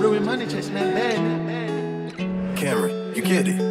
Real money chasing that bag. Cameron, you get it.